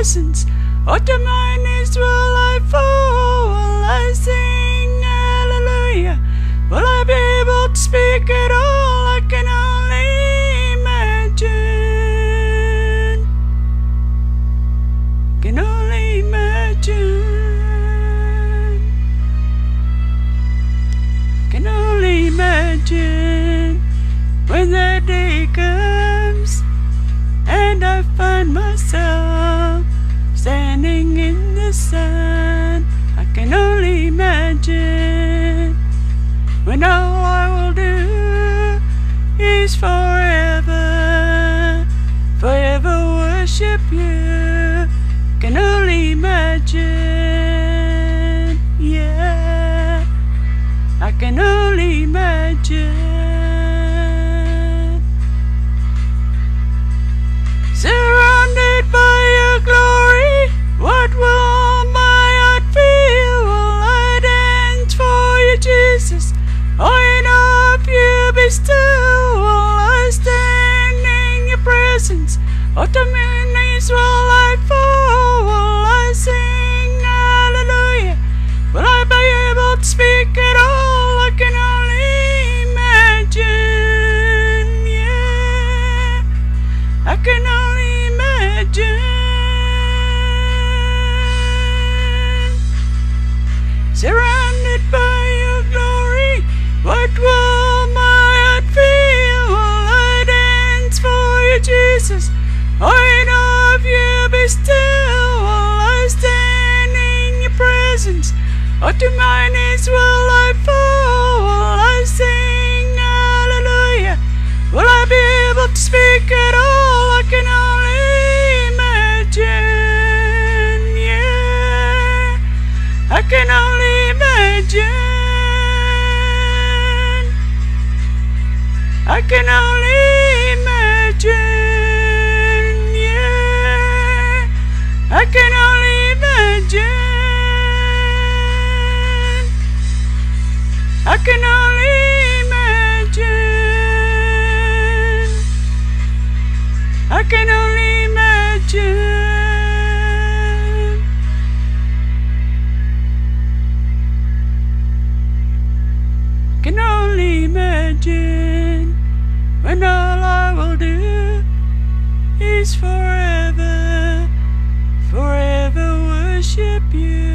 Presence? To my knees will I fall? I can only imagine when all I will do is forever, forever worship you. Can only imagine, yeah. I can only imagine. Presence? Or presence? Or to my knees will I fall? Will I sing hallelujah? Will I be able to speak at all? I can only imagine, yeah. I can only imagine. I can only imagine, can only imagine. I can only imagine. Can only imagine when all I will do is forever, forever worship you.